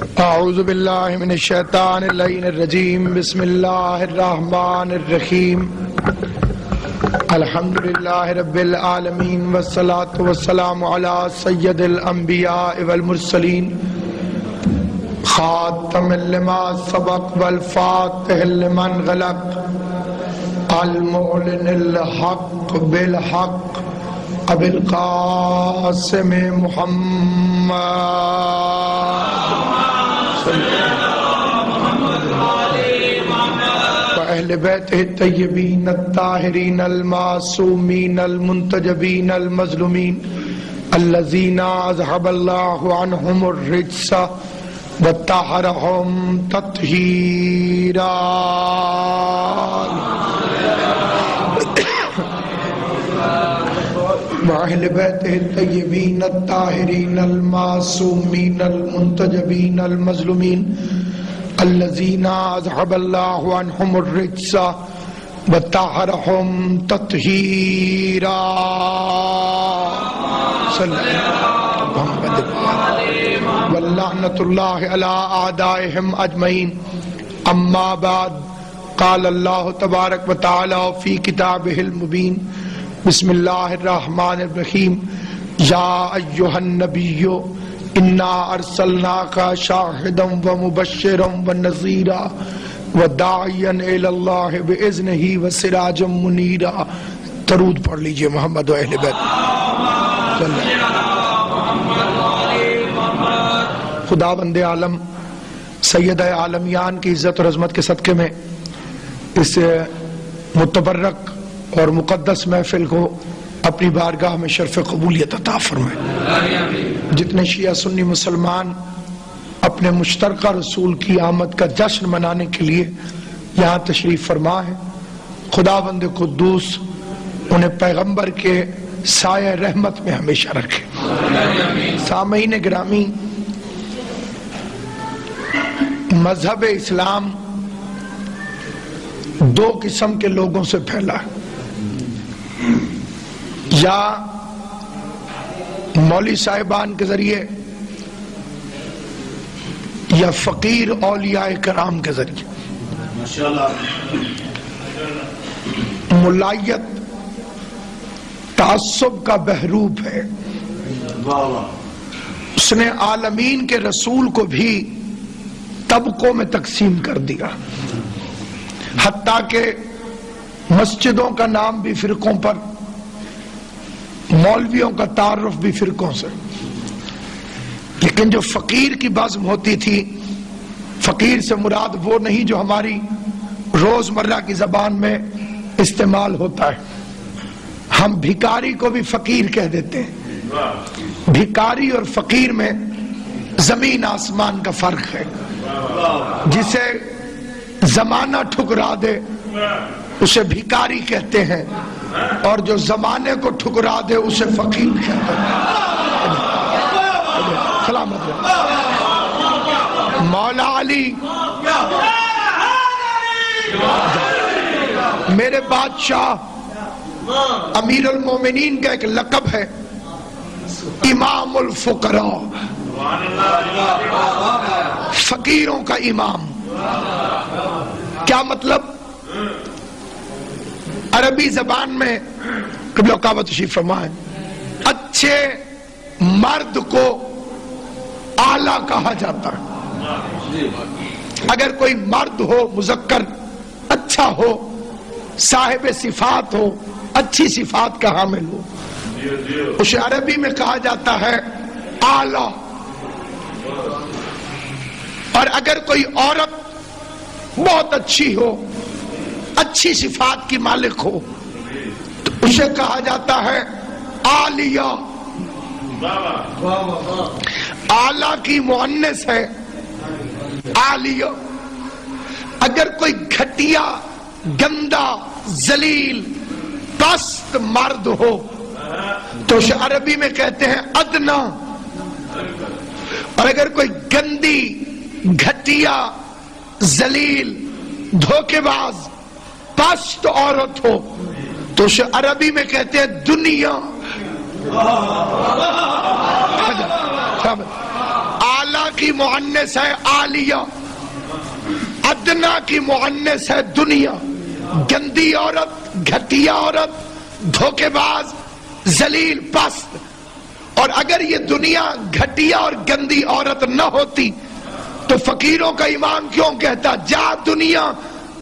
اعوذ باللہ من الشیطان اللعین الرجیم بسم اللہ الرحمن الرحیم الحمدللہ رب العالمین والصلاة والسلام علی سید الانبیاء والمرسلین خاتم لما سبق والفاتح لمن غلق. المعلن الحق بالحق اب القاسم محمد. وأهل بيته الطيبين الطاهرين المعصومين المنتجبين المظلومين الذين أذهب الله عنهم الرجس وطهرهم تطهيرا وأهل بيته الطيبين الطاهرين المعصومين المنتجبين المظلومين الذين أذهب الله عنهم الرجس وطهرهم تطهيرا. صلى الله عليه واللعنة الله على أعدائهم أجمعين. أما بعد، قال الله تبارك وتعالى في كتابه المبين بسم اللہ الرحمن الرحیم یا ایوہ النبی انا ارسلناکا شاہدا و مبشرا و نظیرا و داعیا الاللہ بإذنہی و سراجا منیرا ترود پڑھ لیجیے محمد و اہل بیت۔ خدا بند عالم، سید عالمیان کی عزت اور عظمت کے صدقے میں اس متبرک اور مقدس محفل کو اپنی بارگاہ میں شرف قبولیت عطا فرمائے۔ جتنے شیعہ سنی مسلمان اپنے مشترکہ رسول کی آمد کا جشن منانے کے لیے یہاں تشریف فرما ہے خدا بند قدوس انہیں پیغمبر کے سایہ رحمت میں ہمیشہ رکھے۔ سامعین گرامی، مذہب اسلام دو قسم کے لوگوں سے پھیلا ہے۔ یا مولی صاحبان کے ذریعے یا فقیر اولیاء کرام کے ذریعے۔ ملائیت تعصب کا بحروب ہے۔ اس نے عالمین کے رسول کو بھی طبقوں میں تقسیم کر دیا۔ حتیٰ کہ مسجدوں کا نام بھی فرقوں پر مولویوں کا تعارف بھی فرقوں سے۔ لیکن جو فقیر کی بزم ہوتی تھی، فقیر سے مراد وہ نہیں جو ہماری روز مرہ کی زبان میں استعمال ہوتا ہے۔ ہم بھکاری کو بھی فقیر کہہ دیتے ہیں۔ بھکاری اور فقیر میں زمین آسمان کا فرق ہے۔ جسے زمانہ ٹھکرا دے، اسے بھکاری کہتے ہیں۔ اور جو زمانے کو ٹھکرا دے اسے فقیر کہتے ہیں۔ سلامت مولا علی۔ میرے بادشاہ امیر المومنین کا ایک لقب ہے۔ امام الفقراء۔ فقیروں کا امام۔ کیا مطلب؟ عربی زبان میں قبل اوقابت تشریف فرمائے۔ اچھے مرد کو آلہ کہا جاتا ہے۔ اگر کوئی مرد ہو، مذکر اچھا ہو، صاحب صفات ہو، اچھی صفات کا حامل ہو۔ اسے عربی میں کہا جاتا ہے آلہ اور اگر کوئی عورت بہت اچھی ہو اچھی صفات کی مالک ہو، تو اسے کہا جاتا ہے آلیہ۔ آلہ کی معنس ہے آلیہ۔ اگر کوئی گھٹیا گندہ زلیل پست مرد ہو، تو اسے عربی میں کہتے ہیں ادنا۔ اور اگر کوئی گندی، گھٹیا زلیل دھوکے باز پست عورت ہو تو اسے عربی میں کہتے ہیں دنیا۔ آلہ کی معنس ہے عالیہ ادنا کی معنس ہے دنیا۔ گندی عورت، گھٹیا عورت دھوکے باز زلیل پست۔ اور اگر یہ دنیا گھٹیا اور گندی عورت نہ ہوتی، تو فقیروں کا امام کیوں کہتا؟ جا دنیا۔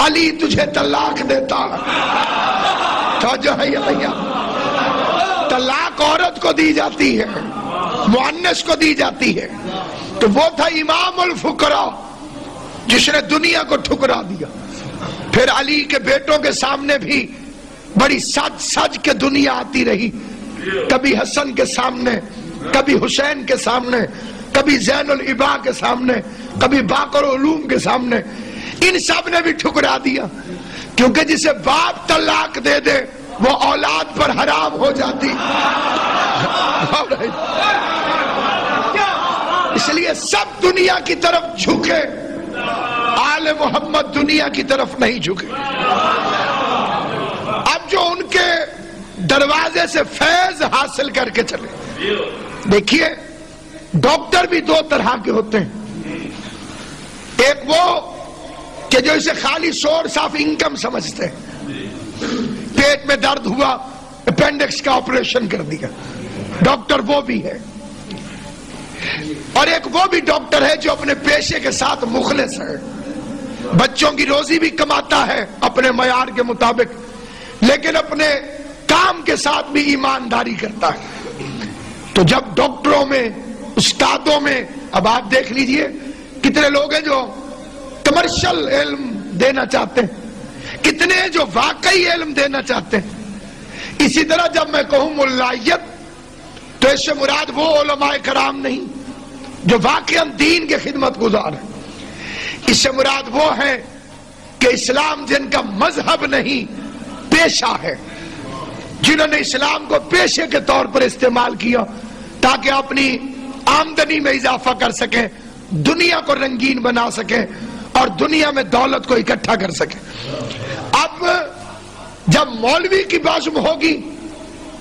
علی تجھے طلاق دیتا۔ تو جو ہے یہ بھیا طلاق عورت کو دی جاتی ہے معنس کو دی جاتی ہے۔ تو وہ تھا امام الفقرا جس نے دنیا کو ٹھکرا دیا۔ پھر علی کے بیٹوں کے سامنے بھی بڑی سج سج کے دنیا آتی رہی۔ کبھی حسن کے سامنے، کبھی حسین کے سامنے، کبھی زین العبا کے سامنے، کبھی باقر علوم کے سامنے۔ ان سب نے بھی ٹھکرا دیا۔ کیونکہ جسے باپ طلاق دے دے، وہ اولاد پر حرام ہو جاتی۔ اس لیے سب دنیا کی طرف جھکے۔ آل محمد دنیا کی طرف نہیں جھکے۔ اب جو ان کے دروازے سے فیض حاصل کر کے چلے۔ دیکھیے، ڈاکٹر بھی دو طرح کے ہوتے ہیں۔ ایک وہ کہ جو اسے خالی سورس آف انکم سمجھتے ہیں۔ پیٹ میں درد ہوا، اپینڈکس کا آپریشن کر دیا۔ ڈاکٹر وہ بھی ہے۔ اور ایک وہ بھی ڈاکٹر ہے جو اپنے پیشے کے ساتھ مخلص ہے۔ بچوں کی روزی بھی کماتا ہے اپنے معیار کے مطابق، لیکن اپنے کام کے ساتھ بھی ایمانداری کرتا ہے۔ تو جب ڈاکٹروں میں، استادوں میں، اب آپ دیکھ لیجیے، کتنے لوگ ہیں جو کمرشل علم دینا چاہتے ہیں۔ کتنے جو واقعی علم دینا چاہتے ہیں۔ اسی طرح جب میں کہوں ملائیت، تو اس سے مراد وہ علماء کرام نہیں، جو واقعا دین کے خدمت گزار ہیں۔ اس سے مراد وہ ہے کہ اسلام جن کا مذہب نہیں، پیشہ ہے۔ جنہوں نے اسلام کو پیشے کے طور پر استعمال کیا، تاکہ اپنی آمدنی میں اضافہ کر سکیں، دنیا کو رنگین بنا سکیں۔ اور دنیا میں دولت کو اکٹھا کر سکیں اب جب مولوی کی بازم ہوگی،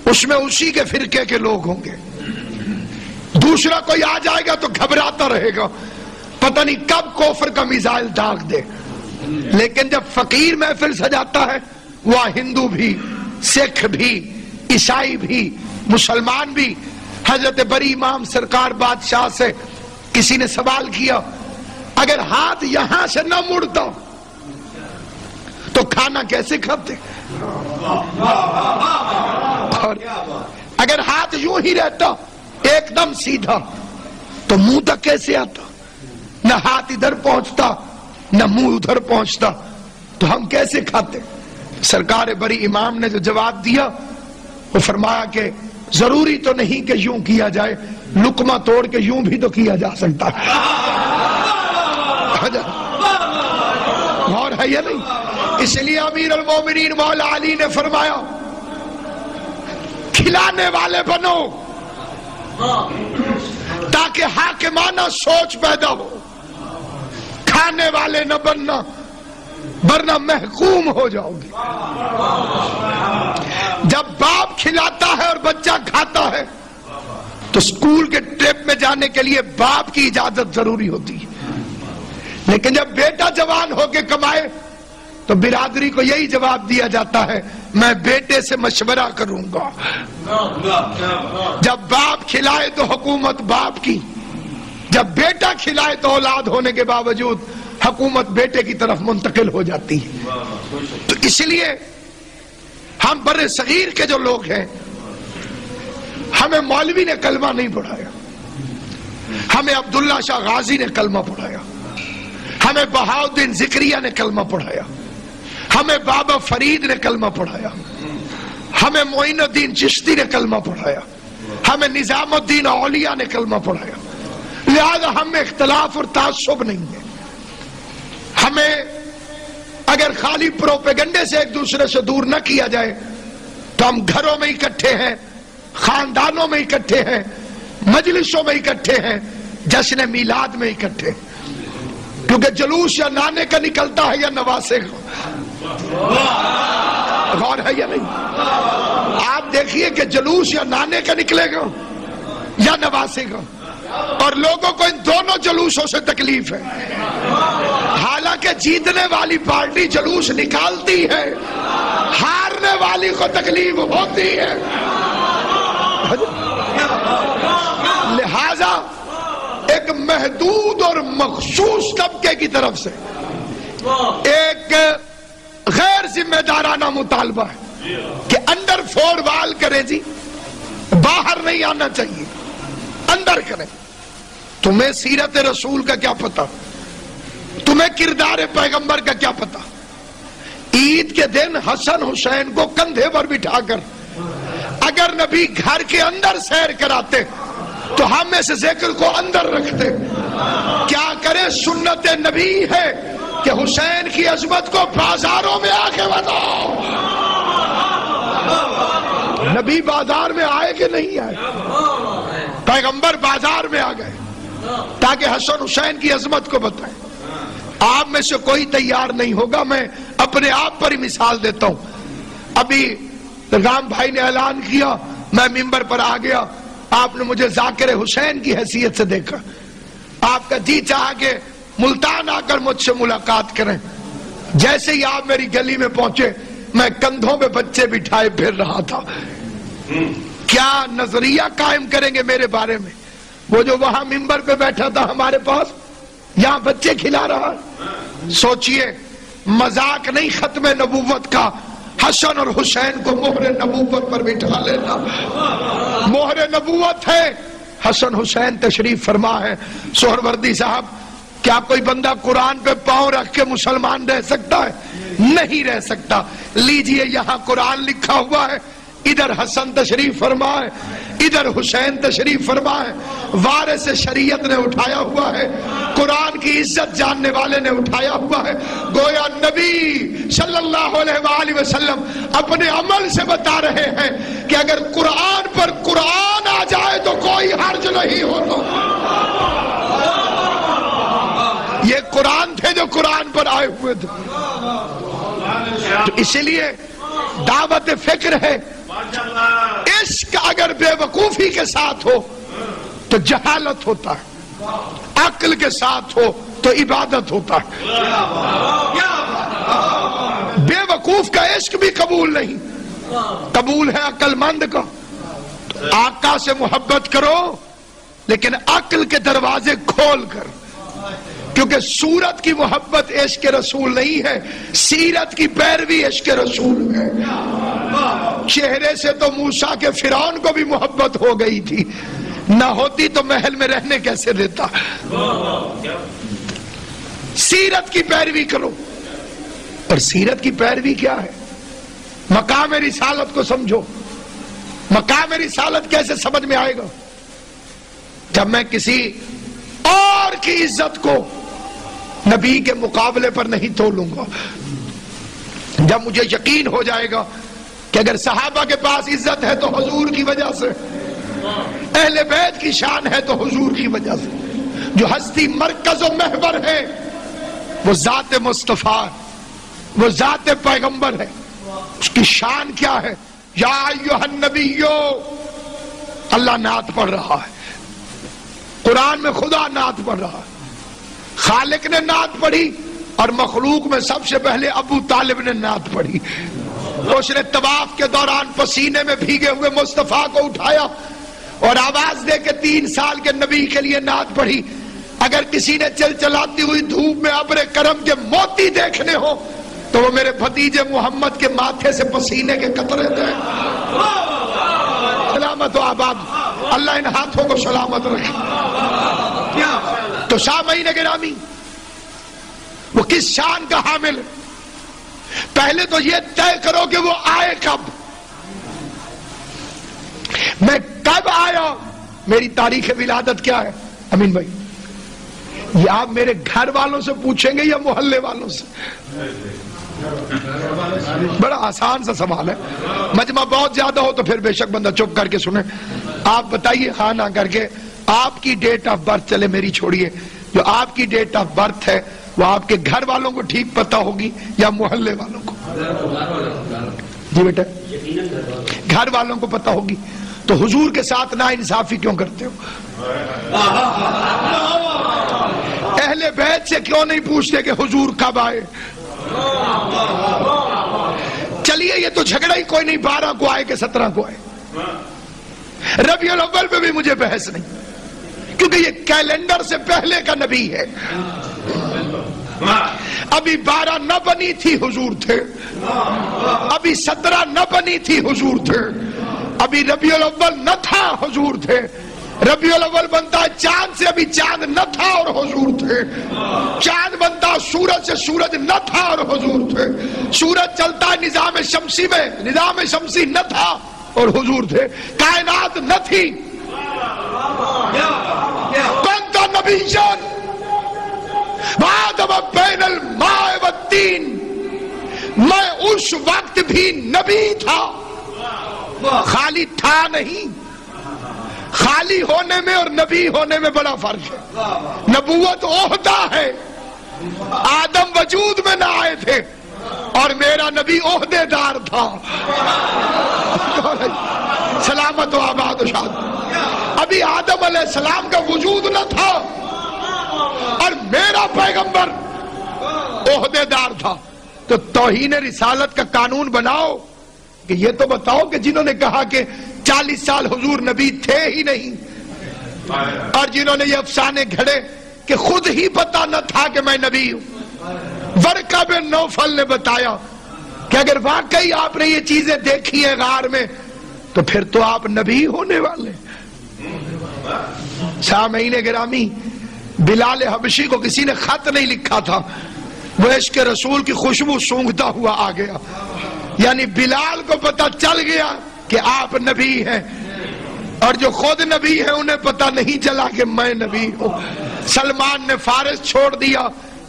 اس میں اسی کے فرقے کے لوگ ہوں گے۔ دوسرا کوئی آ جائے گا تو گھبراتا رہے گا۔ پتہ نہیں کب کوفر کا میزائل داغ دے۔ لیکن جب فقیر محفل سجاتا ہے وہ ہندو بھی، سکھ بھی، عیسائی بھی، مسلمان بھی۔ حضرت بری امام سرکار بادشاہ سے کسی نے سوال کیا اگر ہاتھ یہاں سے نہ مڑتا تو کھانا کیسے کھاتے اگر ہاتھ یوں ہی رہتا، ایک دم سیدھا، تو منہ تک کیسے آتا؟ نہ ہاتھ ادھر پہنچتا، نہ منہ ادھر پہنچتا، تو ہم کیسے کھاتے؟ سرکار بری امام نے جو جواب دیا، وہ فرمایا کہ ضروری تو نہیں کہ یوں کیا جائے لکمہ توڑ کے یوں بھی تو کیا جا سکتا۔ ہے اور ہے یا نہیں؟ اس لیے امیر المومنین مولا علی نے فرمایا، کھلانے والے بنو، تاکہ حاکمانہ سوچ پیدا ہو۔ کھانے والے نہ بننا، ورنہ محکوم ہو جاؤ گے۔ جب باپ کھلاتا ہے اور بچہ کھاتا ہے، تو سکول کے ٹرپ میں جانے کے لیے باپ کی اجازت ضروری ہوتی ہے۔ لیکن جب بیٹا جوان ہو کے کمائے، تو برادری کو یہی جواب دیا جاتا ہے، میں بیٹے سے مشورہ کروں گا۔ جب باپ کھلائے تو حکومت باپ کی۔ جب بیٹا کھلائے تو اولاد ہونے کے باوجود حکومت بیٹے کی طرف منتقل ہو جاتی ہے۔ تو اس لیے ہم بر صغیر کے جو لوگ ہیں، ہمیں مولوی نے کلمہ نہیں پڑھایا۔ ہمیں عبداللہ شاہ غازی نے کلمہ پڑھایا۔ ہمیں بہاؤدین ذکریہ نے کلمہ پڑھایا، ہمیں بابا فرید نے کلمہ پڑھایا، ہمیں معین الدین چشتی نے کلمہ پڑھایا، ہمیں نظام الدین اولیاء نے کلمہ پڑھایا۔ لہذا ہم میں اختلاف اور تعصب نہیں ہے۔ ہمیں اگر خالی پروپیگنڈے سے ایک دوسرے سے دور نہ کیا جائے، تو ہم گھروں میں اکٹھے ہیں، خاندانوں میں اکٹھے ہیں، مجلسوں میں اکٹھے ہیں، جشن میلاد میں اکٹھے کیونکہ جلوس یا نانے کا نکلتا ہے یا نواسے کا۔ غور ہے یا نہیں؟ آپ دیکھیے کہ جلوس یا نانے کا نکلے گا یا نواسے کا اور لوگوں کو ان دونوں جلوسوں سے تکلیف ہے۔ حالانکہ جیتنے والی پارٹی جلوس نکالتی ہے، ہارنے والی کو تکلیف ہوتی ہے۔ لہذا ایک محدود اور مخصوص طبقے کی طرف سے ایک غیر ذمہ دارانہ مطالبہ ہے کہ انڈر فور وال کرے جی باہر نہیں آنا چاہیے، اندر کریں تمہیں سیرت رسول کا کیا پتا تمہیں کردار پیغمبر کا کیا پتا عید کے دن حسن حسین کو کندھے پر بٹھا کر اگر نبی گھر کے اندر سیر کراتے تو ہم اس ذکر کو اندر رکھتے کیا کرے سنت نبی ہے کہ حسین کی عظمت کو بازاروں میں آ کے بتاؤ نبی بازار میں آئے کہ نہیں آئے؟ پیغمبر بازار میں آ گئے تاکہ حسن حسین کی عظمت کو بتائیں۔ آپ میں سے کوئی تیار نہیں ہوگا، میں اپنے آپ پر ہی مثال دیتا ہوں۔ ابھی رام بھائی نے اعلان کیا، میں ممبر پر آ گیا۔ آپ نے مجھے ذاکر حسین کی حیثیت سے دیکھا۔ آپ کا جی چاہا کہ ملتان آ کر مجھ سے ملاقات کریں۔ جیسے ہی آپ میری گلی میں پہنچے، میں کندھوں میں بچے بٹھائے پھر رہا تھا۔ کیا نظریہ قائم کریں گے میرے بارے میں؟ وہ جو وہاں ممبر پہ بیٹھا تھا ہمارے پاس، یہاں بچے کھلا رہا۔ سوچئے، مذاق نہیں ختم نبوت کا۔ حسن اور حسین کو مہر نبوت پر بٹھا لینا۔ مہر نبوت ہے۔ حسن حسین تشریف فرما ہے۔ سہر وردی صاحب، کیا کوئی بندہ قرآن پہ پاؤں رکھ کے مسلمان رہ سکتا ہے؟ نہیں رہ سکتا۔ لیجیے یہاں قرآن لکھا ہوا ہے۔ ادھر حسن تشریف فرما ہے ادھر حسین تشریف فرما ہے وارث شریعت نے اٹھایا ہوا ہے، قرآن کی عزت جاننے والے نے اٹھایا ہوا ہے۔ گویا نبی صلی اللہ علیہ وآلہ وسلم اپنے عمل سے بتا رہے ہیں کہ اگر قرآن پر قرآن آ جائے تو کوئی حرج نہیں ہوتا۔ یہ قرآن تھے جو قرآن پر آئے ہوئے تھے۔ تو اسی لیے دعوت فکر ہے عشق اگر بے وقوفی کے ساتھ ہو تو جہالت ہوتا ہے، عقل کے ساتھ ہو تو عبادت ہوتا ہے۔ بے وقوف کا عشق بھی قبول نہیں۔ قبول ہے عقل مند کا۔ آقا سے محبت کرو، لیکن عقل کے دروازے کھول کر۔ کیونکہ سورت کی محبت عشق رسول نہیں ہے، سیرت کی پیروی عشق رسول ہے۔ چہرے سے تو موسیٰ کے فرعون کو بھی محبت ہو گئی تھی۔ نہ ہوتی تو محل میں رہنے کیسے دیتا۔ سیرت کی پیروی کرو۔ اور سیرت کی پیروی کیا ہے؟ مقام رسالت کو سمجھو۔ مقام رسالت کیسے سمجھ میں آئے گا؟ جب میں کسی اور کی عزت کو نبی کے مقابلے پر نہیں تولوں گا۔ جب مجھے یقین ہو جائے گا کہ اگر صحابہ کے پاس عزت ہے تو حضور کی وجہ سے۔ اہل بیت کی شان ہے تو حضور کی وجہ سے۔ جو ہستی مرکز و محور ہے، وہ ذات مصطفیٰ وہ ذات پیغمبر ہے۔ اس کی شان کیا ہے؟ یا ایوہ النبیو، اللہ نعت پڑھ رہا ہے۔ قرآن میں خدا نعت پڑھ رہا ہے۔ خالق نے نعت پڑھی اور مخلوق میں سب سے پہلے ابو طالب نے نعت پڑھی۔ اس نے طواف کے دوران پسینے میں بھیگے ہوئے مصطفیٰ کو اٹھایا اور آواز دے کے تین سال کے نبی کے لیے نعت پڑھی۔ اگر کسی نے چل چلاتی ہوئی دھوپ میں ابر کرم کے موتی دیکھنے ہو، تو وہ میرے بھتیجے محمد کے ماتھے سے پسینے کے قطرے دے۔ سلامت و آباد۔ اللہ ان ہاتھوں کو سلامت رکھے۔ تو سامعین گرامی، وہ کس شان کا حامل؟ ہے پہلے تو یہ طے کرو کہ وہ آئے کب۔ میں کب آیا؟ میری تاریخ ولادت کیا ہے؟ امین بھائی۔ یہ آپ میرے گھر والوں سے پوچھیں گے یا محلے والوں سے؟ بڑا آسان سا سوال ہے۔ مجمع بہت زیادہ ہو تو پھر بے شک بندہ چپ کر کے سنیں۔ آپ بتائیے ہاں خانہ کر کے آپ کی ڈیٹ آف برتھ چلے میری چھوڑیے۔ جو آپ کی ڈیٹ آف برتھ ہے وہ آپ کے گھر والوں کو ٹھیک پتا ہوگی یا محلے والوں کو؟ جی بیٹا، گھر والوں کو پتا ہوگی۔ تو حضور کے ساتھ نا انصافی کیوں کرتے ہو؟ اہل بیت سے کیوں نہیں پوچھتے کہ حضور کب آئے؟ چلیے، یہ تو جھگڑا ہی کوئی نہیں، بارہ کو آئے کہ سترہ کو آئے۔ ربیع الاول پہ بھی مجھے بحث نہیں، کیونکہ یہ کیلنڈر سے پہلے کا نبی ہے۔ ابھی بارہ نہ بنی تھی حضور تھے۔ ابھی سترہ نہ بنی تھی حضور تھے۔ ابھی ربیع الاول نہ تھا حضور تھے۔ ربیع الاول بنتا چاند سے ابھی چاند نہ تھا اور حضور تھے۔ چاند بنتا سورج سے سورج نہ تھا اور حضور تھے۔ سورج چلتا نظام شمسی میں نظام شمسی نہ تھا اور حضور تھے۔ کائنات نہ تھی۔ بنتا نبی جان؟ بین الماء والتین میں اس وقت بھی نبی تھا۔ خالی تھا نہیں۔ خالی ہونے میں اور نبی ہونے میں بڑا فرق ہے۔ نبوت عہدہ ہے۔ آدم وجود میں نہ آئے تھے۔ اور میرا نبی عہدے دار تھا۔ سلامت و آباد و شاد۔ ابھی آدم علیہ السلام کا وجود نہ تھا۔ اور میرا پیغمبر عہدے دار تھا۔ تو توہین رسالت کا قانون بناؤ۔ کہ یہ تو بتاؤ کہ جنہوں نے کہا کہ چالیس سال حضور نبی تھے ہی نہیں۔ اور جنہوں نے یہ افسانے گھڑے کہ خود ہی پتا نہ تھا کہ میں نبی ہوں۔ ورقہ بن نوفل نے بتایا کہ اگر واقعی آپ نے یہ چیزیں دیکھی ہیں غار میں، تو پھر تو آپ نبی ہونے والے۔ سامعین گرامی بلال حبشی کو کسی نے خط نہیں لکھا تھا۔ وہ عشق رسول کی خوشبو سونگتا ہوا آ گیا۔ یعنی بلال کو پتا چل گیا کہ آپ نبی ہیں۔ اور جو خود نبی ہیں انہیں پتا نہیں چلا کہ میں نبی ہوں۔ سلمان نے فارس چھوڑ دیا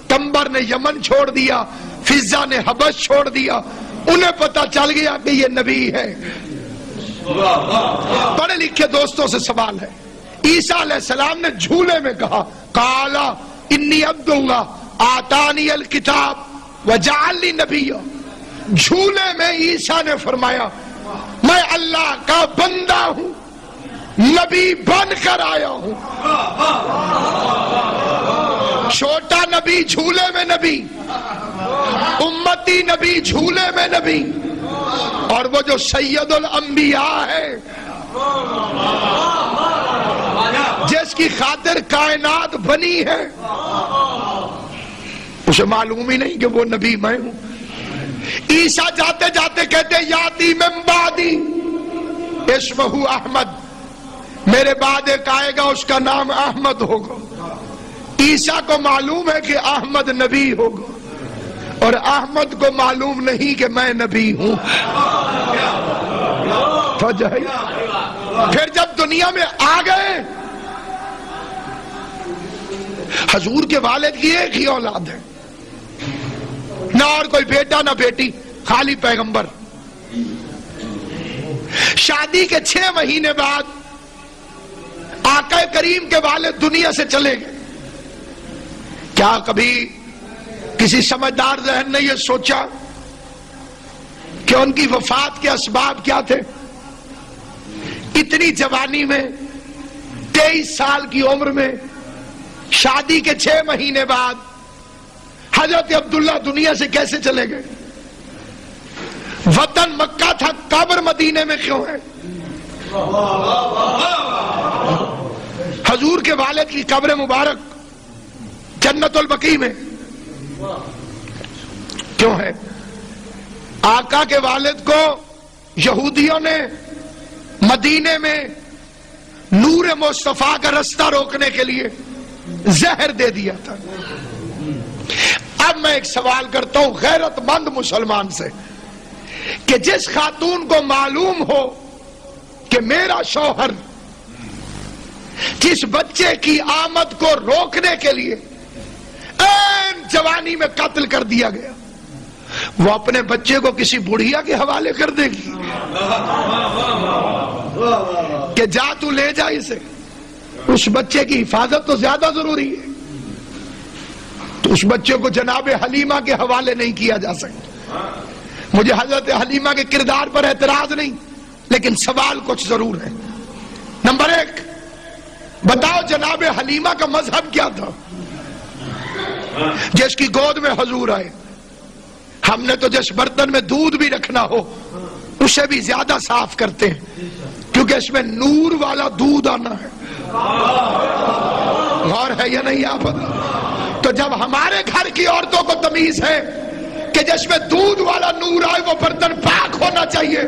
کمبر نے یمن چھوڑ دیا فضا نے حبش چھوڑ دیا۔ انہیں پتا چل گیا کہ یہ نبی ہے پڑھے لکھے دوستوں سے سوال ہے۔ عیسیٰ علیہ السلام نے جھولے میں کہا کالا انی عبداللہ آتانی الکتاب وجعلی نبی جھولے میں عیسیٰ نے فرمایا، میں اللہ کا بندہ ہوں، نبی بن کر آیا ہوں. چھوٹا نبی جھولے میں نبی، امتی نبی جھولے میں نبی، اور وہ جو سید الانبیاء ہے جس کی خاطر کائنات بنی ہے۔ اسے معلوم ہی نہیں کہ وہ نبی میں ہوں۔ عیسیٰ جاتے جاتے کہتے یاتی ممبادی اسمہو احمد۔ میرے بعد ایک آئے گا، اس کا نام احمد ہوگا۔ عیسیٰ کو معلوم ہے کہ احمد نبی ہوگا۔ اور احمد کو معلوم نہیں کہ میں نبی ہوں۔ پھر جب دنیا میں آ گئے، حضور کے والد کی ایک ہی اولاد ہے۔ نہ اور کوئی بیٹا، نہ بیٹی، خالی پیغمبر۔ شادی کے چھ مہینے بعد آقا کریم کے والد دنیا سے چلے گئے۔ کیا کبھی کسی سمجھدار ذہن نے یہ سوچا کہ ان کی وفات کے اسباب کیا تھے؟ اتنی جوانی میں، تیئیس سال کی عمر میں، شادی کے چھ مہینے بعد حضرت عبداللہ دنیا سے کیسے چلے گئے؟ وطن مکہ تھا، قبر مدینے میں کیوں ہے؟ حضور کے والد کی قبر مبارک جنت البقی میں کیوں ہے؟ آقا کے والد کو یہودیوں نے مدینے میں نور مصطفیٰ کا رستہ روکنے کے لیے زہر دے دیا تھا۔ اب میں ایک سوال کرتا ہوں غیرت مند مسلمان سے کہ جس خاتون کو معلوم ہو کہ میرا شوہر جس بچے کی آمد کو روکنے کے لیے این جوانی میں قتل کر دیا گیا۔ وہ اپنے بچے کو کسی بڑھیا کے حوالے کر دے گی کہ جا تو لے جا اسے۔ اس بچے کی حفاظت تو زیادہ ضروری ہے۔ تو اس بچے کو جناب حلیمہ کے حوالے نہیں کیا جا سکتا۔ مجھے حضرت حلیمہ کے کردار پر اعتراض نہیں، لیکن سوال کچھ ضرور ہے۔ نمبر ایک، بتاؤ جناب حلیمہ کا مذہب کیا تھا؟ جس کی گود میں حضور آئے۔ ہم نے تو جس برتن میں دودھ بھی رکھنا ہو، اسے بھی زیادہ صاف کرتے ہیں۔ کیونکہ اس میں نور والا دودھ آنا ہے۔ غور ہے یا نہیں آپ؟ تو جب ہمارے گھر کی عورتوں کو تمیز ہے کہ جس میں دودھ والا نور آئے، وہ برتن پاک ہونا چاہیے۔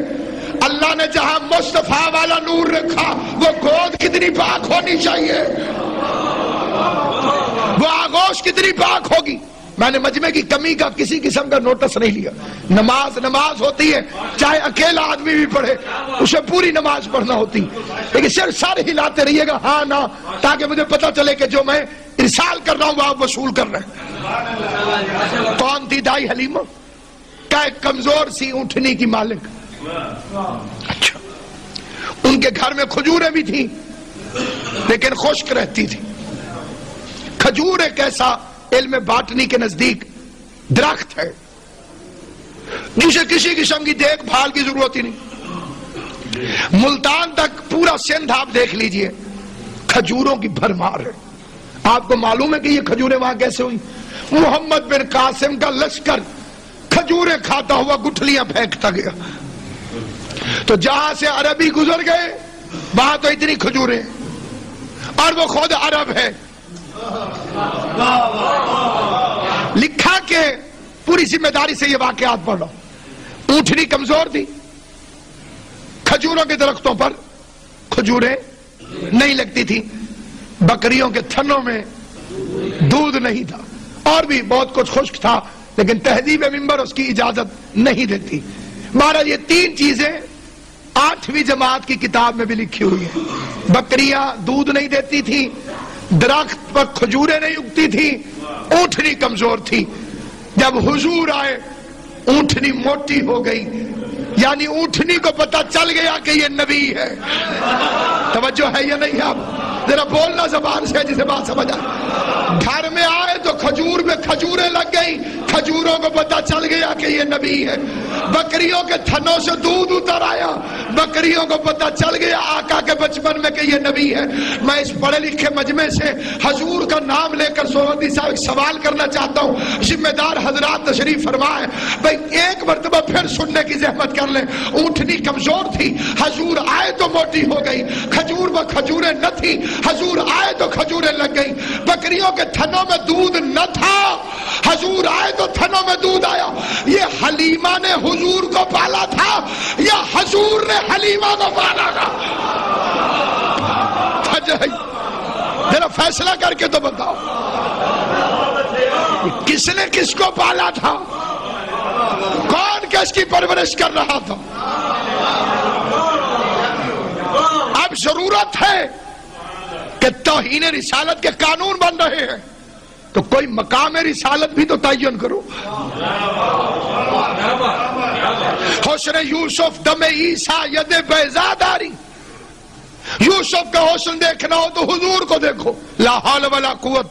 اللہ نے جہاں مصطفیٰ والا نور رکھا، وہ گود کتنی پاک ہونی چاہیے۔ وہ آگوش کتنی پاک ہوگی۔ میں نے مجمع کی کمی کا کسی قسم کا نوٹس نہیں لیا۔ نماز نماز ہوتی ہے، چاہے اکیلا آدمی بھی پڑھے، اسے پوری نماز پڑھنا ہوتی۔ لیکن صرف سارے ہلاتے رہیے گا ہاں نہ، تاکہ مجھے پتا چلے کہ جو میں ارسال کر رہا ہوں، وہ آپ وصول کر رہے ہیں۔ کون تھی دائی حلیمہ؟ کا ایک کمزور سی اونٹنی کی مالک۔ اچھا۔ ان کے گھر میں کھجوریں بھی تھیں، لیکن خشک رہتی تھی کھجور ایک ایسا علم باٹنی کے نزدیک درخت ہے۔ جسے کسی قسم کی دیکھ بھال کی ضرورت ہی نہیں۔ ملتان تک پورا سندھ آپ دیکھ لیجیے، کھجوروں کی بھرمار ہے۔ آپ کو معلوم ہے کہ یہ کھجوریں وہاں کیسے ہوئی محمد بن قاسم کا لشکر کھجوریں کھاتا ہوا گٹھلیاں پھینکتا گیا۔ تو جہاں سے عربی گزر گئے، وہاں تو اتنی کھجوریں۔ اور وہ خود عرب ہے لکھا کہ پوری ذمہ داری سے یہ واقعات پڑھ رہا اونٹنی کمزور تھی۔ کھجوروں کے درختوں پر کھجوریں نہیں لگتی تھی بکریوں کے تھنوں میں دودھ نہیں تھا۔ اور بھی بہت کچھ خشک تھا، لیکن تہذیب ممبر اس کی اجازت نہیں دیتی۔ مہاراج، یہ تین چیزیں آٹھویں جماعت کی کتاب میں بھی لکھی ہوئی ہیں۔ بکریاں دودھ نہیں دیتی تھی درخت پر کھجوریں نہیں اگتی تھی اونٹنی کمزور تھی۔ جب حضور آئے، اونٹنی موٹی ہو گئی۔ یعنی اونٹنی کو پتا چل گیا کہ یہ نبی ہے۔ توجہ ہے یا نہیں آپ؟ ذرا بولنا زبان سے جسے بات سمجھ آئے گھر میں آئے تو کھجور میں کھجوریں لگ گئی کھجوروں کو پتا چل گیا کہ یہ نبی ہے۔ بکریوں کے تھنوں سے دودھ اتر آیا۔ بکریوں کو پتا چل گیا آقا کے بچپن میں کہ یہ نبی ہے۔ میں اس پڑھے لکھے مجمع سے حضور کا نام لے کر سوہدی صاحب ایک سوال کرنا چاہتا ہوں۔ ذمہ دار حضرات تشریف فرمائے بھئی ایک مرتبہ پھر سننے کی زحمت کر لیں۔ اونٹنی کمزور تھی، حضور آئے تو موٹی ہو گئی۔ کھجور وہ کھجوریں نہ تھی حضور آئے تو کھجوریں لگ گئی بکریوں کے تھنوں میں دودھ نہ تھا۔ حضور آئے تو تھنوں میں دودھ آیا۔ یہ حلیمہ نے حضور کو پالا تھا۔ یا حضور نے حلیمہ کو پالا تھا۔ ذرا فیصلہ کر کے تو بتاؤ۔ کس نے کس کو پالا تھا؟ کون کس کی پرورش کر رہا تھا؟ اب ضرورت ہے۔ کہ توہین رسالت کے قانون بن رہے ہیں۔ تو کوئی مقام رسالت بھی تو تعین کرو۔ حسن یوسف دم عیسیٰ ید بیزاد آری یوسف کا حسن دیکھنا ہو تو حضور کو دیکھو۔ لا حول ولا قوت۔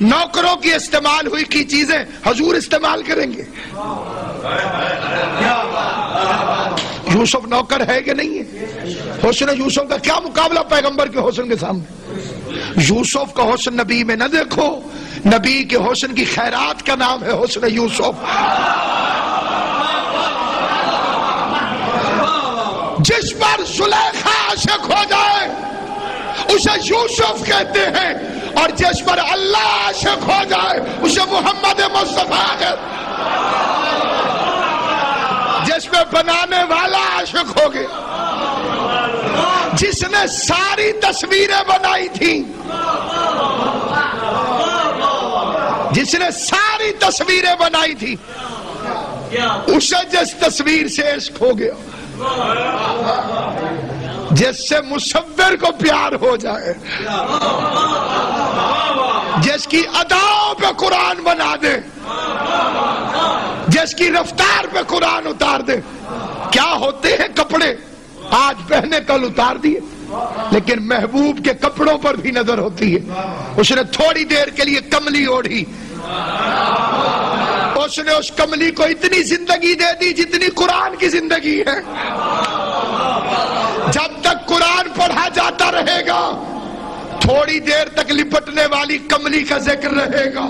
نوکروں کی استعمال ہوئی کی چیزیں حضور استعمال کریں گے۔ یوسف نوکر ہے کہ نہیں ہے؟ حسن یوسف کا کیا مقابلہ پیغمبر کے حسن کے سامنے؟ یوسف کا حسن نبی میں نہ دیکھو۔ نبی کے حسن کی خیرات کا نام ہے حسن یوسف۔ جس پر زلیخا عاشق ہو جائے، اسے یوسف کہتے ہیں۔ اور جس پر اللہ عاشق ہو جائے، اسے محمد مصطفیٰ کہتے جس میں بنانے والا عاشق ہو گیا۔ جس نے ساری تصویریں بنائی تھی جس نے ساری تصویریں بنائی تھی اسے جس تصویر سے عشق ہو گیا، جس سے مصور کو پیار ہو جائے، جس کی اداؤں پہ قرآن بنا دے، جس کی رفتار پہ قرآن اتار دے۔ کیا ہوتے ہیں کپڑے؟ آج پہنے کل اتار دیے۔ لیکن محبوب کے کپڑوں پر بھی نظر ہوتی ہے۔ اس نے تھوڑی دیر کے لیے کملی اوڑھی۔ اس نے اس کملی کو اتنی زندگی دے دی جتنی قرآن کی زندگی ہے۔ جب تک قرآن پڑھا جاتا رہے گا، تھوڑی دیر تک لپٹنے والی کملی کا ذکر رہے گا۔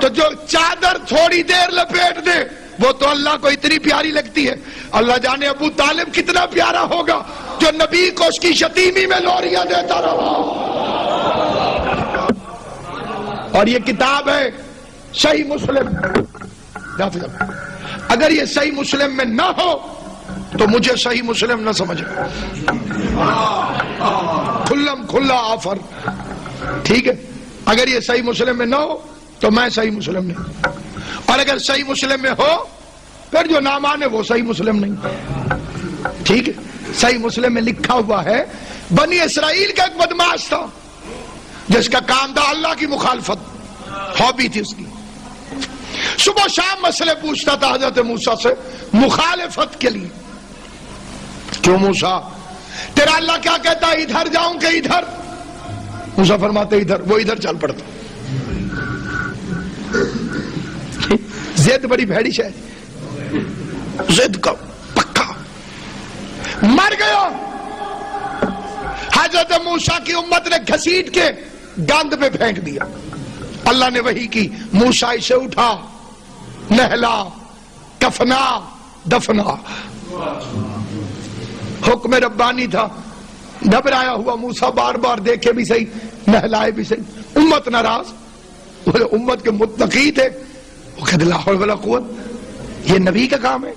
تو جو چادر تھوڑی دیر لپیٹ دے وہ تو اللہ کو اتنی پیاری لگتی ہے۔ اللہ جانے ابو طالب کتنا پیارا ہوگا جو نبی کو اس کی شتیمی میں لوریاں دیتا رہا۔ اور یہ کتاب ہے صحیح مسلم۔ اگر یہ صحیح مسلم میں نہ ہو تو مجھے صحیح مسلم نہ سمجھے۔ کھلم کھلا آفر۔ ٹھیک ہے۔ اگر یہ صحیح مسلم میں نہ ہو تو میں صحیح مسلم نہیں۔ اور اگر صحیح مسلم میں ہو پھر جو نام آنے وہ صحیح مسلم نہیں۔ ٹھیک ہے؟ صحیح مسلم میں لکھا ہوا ہے، بنی اسرائیل کا ایک بدماش تھا، جس کا کام تھا اللہ کی مخالفت، ہابی تھی اس کی۔ صبح شام مسئلے پوچھتا تھا حضرت موسیٰ سے، مخالفت کے لیے۔ کیوں موسیٰ؟ تیرا اللہ کیا کہتا ہے؟ ادھر جاؤں کہ ادھر؟ موسیٰ فرماتے ادھر، وہ ادھر چل پڑتا۔ زید بڑی بھیڑی شاید۔ زید کا پکا۔ مر گیا۔ حضرت موسیٰ کی امت نے گھسیٹ کے گاند میں پھینک دیا۔ اللہ نے وہی کی، موسیٰ اسے اٹھا، نہلا، کفنا، دفنا۔ حکم ربانی تھا۔ گھبرایا ہوا موسیٰ بار بار دیکھے بھی صحیح، نہلائے بھی صحیح۔ امت ناراض۔ امت کے متقی تھے۔ وہ کہتے، لاہور والا قوت۔ یہ نبی کا کام ہے۔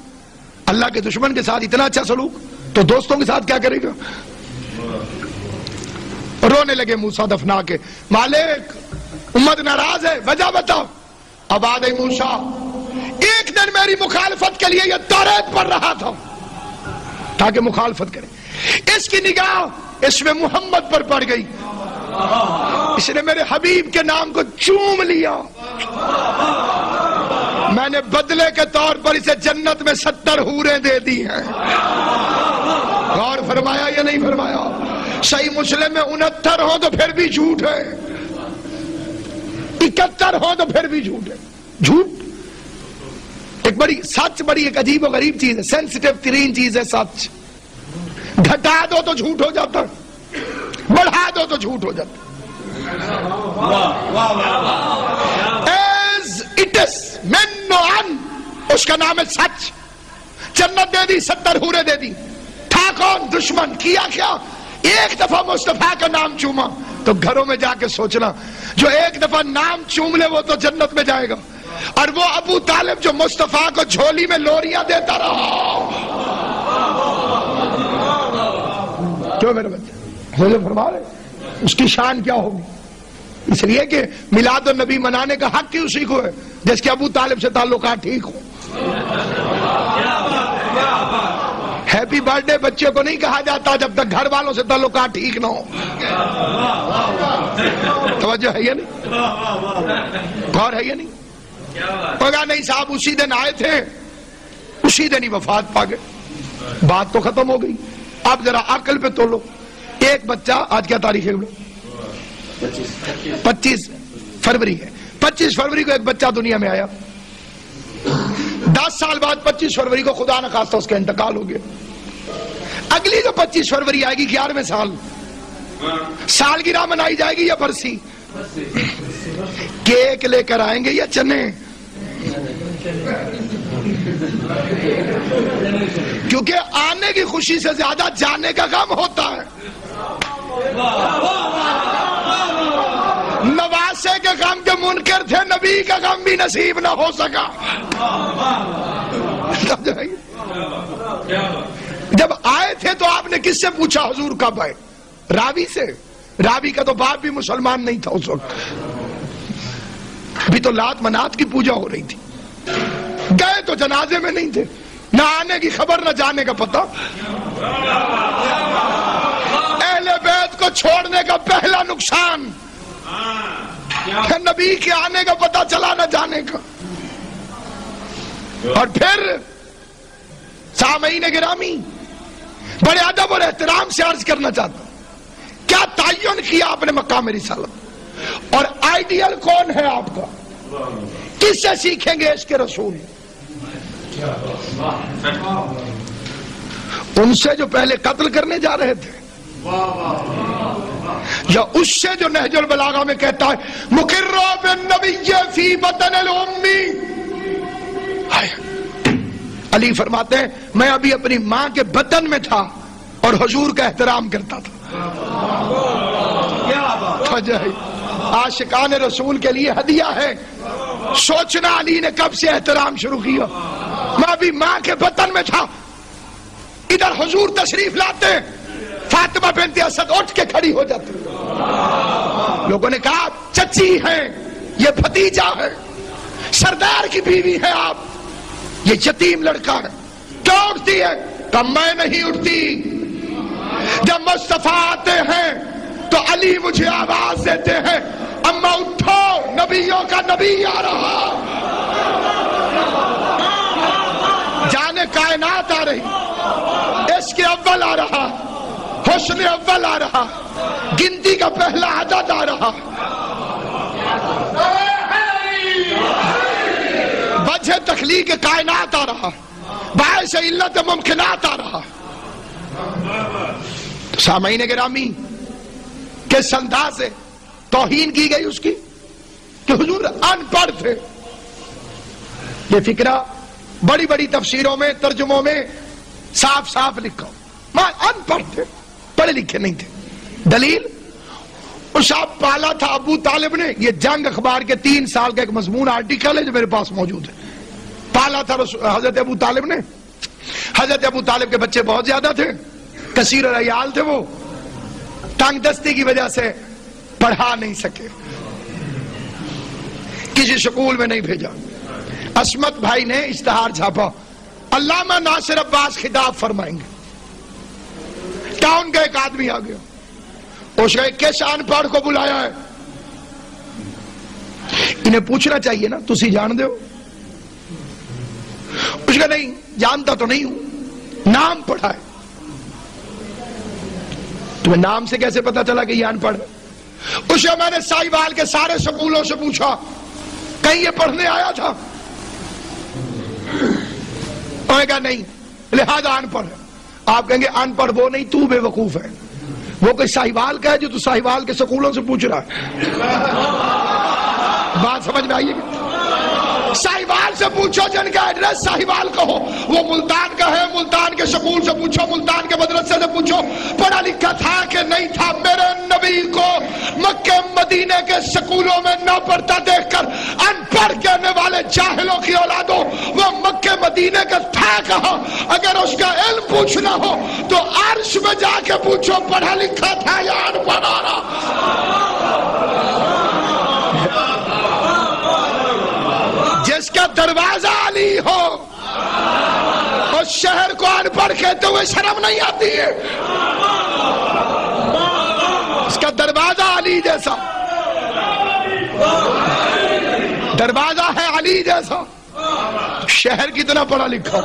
اللہ کے دشمن کے ساتھ اتنا اچھا سلوک، تو دوستوں کے ساتھ کیا کرے گا؟ رونے لگے موسیٰ دفنا کے۔ مالک، امت ناراض ہے، وجہ بتاؤ۔ اب موسیٰ۔ ایک دن میری مخالفت کے لیے یہ توریت پڑھ رہا تھا۔ تاکہ مخالفت کرے۔ اس کی نگاہ اس میں محمد پر پڑ گئی۔ اس نے میرے حبیب کے نام کو چوم لیا۔ میں نے بدلے کے طور پر اسے جنت میں ستر ہورے دے دی ہیں غور فرمایا یا نہیں فرمایا صحیح مسلم میں انہتر ہو تو پھر بھی جھوٹ ہے اکہتر ہو تو پھر بھی جھوٹ ہے جھوٹ ایک بڑی سچ بڑی ایک عجیب و غریب چیز ہے سینسٹیو ترین چیز ہے سچ گھٹا دو تو جھوٹ ہو جاتا بڑھا دو تو جھوٹ ہو جاتا ایز اٹ از مین نو ان اس کا نام ہے سچ جنت دے دی ستر ہورے دے دی تھا کون دشمن کیا کیا ایک دفعہ مصطفیٰ کا نام چوما تو گھروں میں جا کے سوچنا جو ایک دفعہ نام چوم لے وہ تو جنت میں جائے گا اور وہ ابو طالب جو مصطفیٰ کو جھولی میں لوریاں دیتا رہا کیوں میرے بچے مجھے فرما رہے اس کی شان کیا ہوگی اس لیے کہ میلاد النبی منانے کا حق کی اسی کو ہے؟ جس کے ابو طالب سے تعلقات ٹھیک ہو ہیپی برتھ ڈے بچے کو نہیں کہا جاتا جب تک گھر والوں سے تعلقات ٹھیک نہ ہو توجہ ہے یا نہیں؟ غور ہے یا نہیں؟ پگا نہیں صاحب، اسی دن آئے تھے۔ اسی دن ہی وفات پا گئے۔ بات تو ختم ہو گئی۔ اب ذرا عقل پہ تولو۔ ایک بچہ آج کیا تاریخ ہے؟ پچیس۔ فروری ہے۔ پچیس فروری کو ایک بچہ دنیا میں آیا۔ دس سال بعد پچیس فروری کو خدا نہ اس کا انتقال ہو گیا۔ اگلی جو پچیس فروری آئے گی گیارہویں سال۔ سال گرہ منائی جائے گی یا برسی؟ کیک لے کر آئیں گے یا چنے؟ کیونکہ آنے کی خوشی سے زیادہ جانے کا غم ہوتا ہے۔ نواسے کے غم کے منکر تھے، نبی کا غم بھی نصیب نہ ہو سکا۔ جب آئے تھے تو آپ نے کس سے پوچھا؟ حضور کب آئے؟ راوی سے۔ راوی کا تو باپ بھی مسلمان نہیں تھا اس وقت۔ ابھی تو لات منات کی پوجا ہو رہی تھی۔ گئے تو جنازے میں نہیں تھے۔ نہ آنے کی خبر، نہ جانے کا پتہ۔ چھوڑنے کا پہلا نقصان نبی کے آنے کا پتہ چلا نہ جانے کا۔ اور پھر سامعین گرامی بڑے ادب اور احترام سے عرض کرنا چاہتا ہوں۔ کیا تعین کیا آپ نے مقام رسالت؟ اور آئیڈیل کون ہے آپ کا؟ کس سے سیکھیں گے اس کے رسول؟ ان سے جو پہلے قتل کرنے جا رہے تھے۔ یا اس سے جو نہج البلاغہ میں کہتا ہے مقرر بالنبی فی بطن الامی۔ علی فرماتے ہیں، میں ابھی اپنی ماں کے بطن میں تھا اور حضور کا احترام کرتا تھا۔ عاشقان رسول کے لیے ہدیہ ہے۔ سوچنا علی نے کب سے احترام شروع کیا۔ میں ابھی ماں کے بطن میں تھا۔ ادھر حضور تشریف لاتے فاطمہ بنت اسد اٹھ کے کھڑی ہو جاتی لوگوں نے کہا چچی ہے یہ بھتیجا ہے، سردار کی بیوی ہے آپ، یہ یتیم لڑکا ہے۔ کیا اٹھتی ہے؟ کہ میں نہیں اٹھتی۔ جب مصطفیٰ آتے ہیں، تو علی مجھے آواز دیتے ہیں، اما اٹھو، نبیوں کا نبی آ رہا۔ جانے کائنات آ رہی، اس کے اول آ رہا۔ حسن اول آ رہا، گنتی کا پہلا عدد آ رہا۔ وجہ تخلیق کائنات آ رہا، باعث علت ممکنات آ رہا۔ سامعین گرامی، کس انداز سے توہین کی گئی اس کی؟ کہ حضور ان پڑھ تھے۔ یہ فکرہ بڑی بڑی تفسیروں میں، ترجموں میں صاف صاف لکھا۔ میں ان پڑھ تھے۔ پڑھے لکھے نہیں تھے۔ دلیل؟ اس پالا تھا، ابو طالب نے۔ یہ جنگ اخبار کے تین سال کا ایک مضمون آرٹیکل ہے جو میرے پاس موجود ہے۔ پالا تھا حضرت ابو طالب نے۔ حضرت ابو طالب کے بچے بہت زیادہ تھے۔ کثیر ریال تھے وہ۔ تنگ دستی کی وجہ سے پڑھا نہیں سکے۔ کسی شکول میں نہیں بھیجا۔ اسمت بھائی نے اشتہار چھاپا۔ علامہ ناصر عباس خطاب فرمائیں گے۔ ٹاؤن کا ایک آدمی آ گیا۔ اس نے کس ان پڑھ کو بلایا ہے؟ انہیں پوچھنا چاہیے نا، تسی جان دو اس کا نہیں، جانتا تو نہیں ہوں۔ نام پڑھا ہے۔ تمہیں نام سے کیسے پتا چلا کہ یہ ان پڑھ اسے میں نے سائی بال کے سارے سکولوں سے پوچھا۔ کہیں یہ پڑھنے آیا تھا؟ کہا، نہیں، لہذا ان پڑھ آپ کہیں گے، ان پڑھ وہ نہیں، تو بے وقوف ہے۔ وہ کوئی ساہیوال کا ہے جو تو ساہیوال کے سکولوں سے پوچھ رہا ہے؟ بات سمجھ میں آئیے گی ساہیوال سے پوچھو جن کا ایڈریس ساہیوال کا ہو، وہ ملتان کا ہے، ملتان کے سکول سے پوچھو، ملتان کے مدرسے سے پوچھو، پڑھا لکھا تھا کہ نہیں تھا؟ میرے نبی کو مکہ مدینے کے سکولوں میں نہ پڑھتا دیکھ کر ان پڑھ کہنے والے جاہلوں کی اولادوں، وہ مکہ مدینے کا تھا کہا اگر اس کا علم پوچھنا ہو تو عرش میں جا کے پوچھو، پڑھا لکھا تھا یا ان پڑھا رہا۔ جس کا دروازہ علی ہو، اس شہر کو ان پڑھ کہتے ہوئے شرم نہیں آتی ہے۔ اس کا دروازہ علی جیسا۔ دروازہ ہے علی جیسا۔ شہر کتنا پڑھا لکھا۔